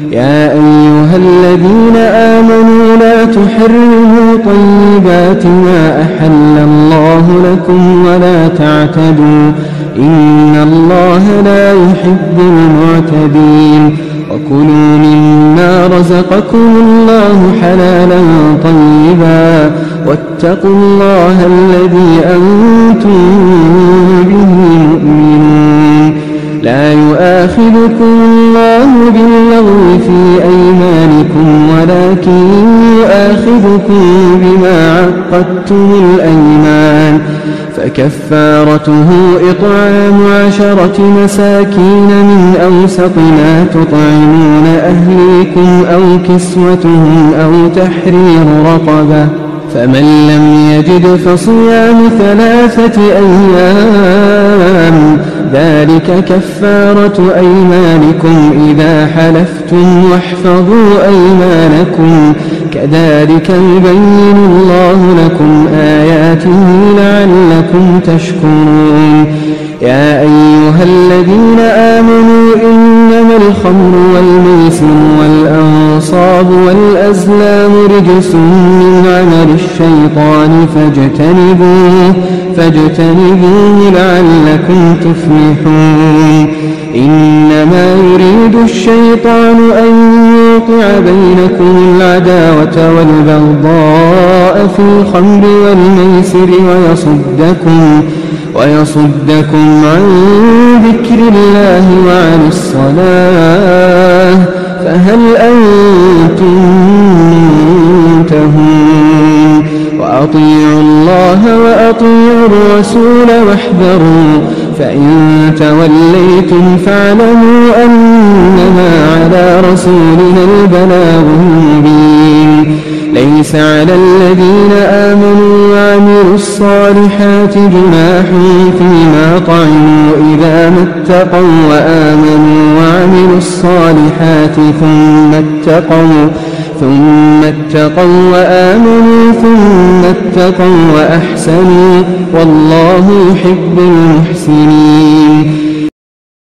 يا أيها الذين آمنوا لا تحرموا طيبات ما أحل الله لكم ولا تعتدوا إن الله لا يحب المعتدين وكلوا مما رزقكم الله حلالا طيبا واتقوا الله الذي أنتم يؤاخذكم الله باللغو في أيمانكم ولكن يؤاخذكم بما عقدتم الأيمان. فكفارته إطعام عشرة مساكين من أوسط ما تطعمون أهليكم أو كسوتهم أو تحرير رقبة. فمن لم يجد فصيام ثلاثة أيام ذلك كفارة أيمانكم إذا حلفتم واحفظوا أيمانكم. كذلك يبين الله لكم آياته لعلكم تشكرون. يا أيها الذين آمنوا إنما الخمر والميسر والأنصاب والأزلام رجس من عمل الشيطان فاجتنبوه فاجتنبوه لعلكم تفلحون. إنما يريد الشيطان أن يوقع بينكم العداوة والبغضاء في الخمر والميسر ويصدكم ويصدكم عن ذكر الله وعن الصلاة. فهل أنتم منتهون وأطيعوا الله وأطيعوا الرسول واحذروا فإن توليتم فاعلموا أنما على رسولنا البلاغ المبين. ليس على الذين آمنوا وعملوا الصالحات جناح فيما طعموا إذا ما اتقوا وآمنوا وعملوا الصالحات ثم اتقوا. ثم اتقوا وآمنوا ثم اتقوا وأحسنوا والله يحب المحسنين.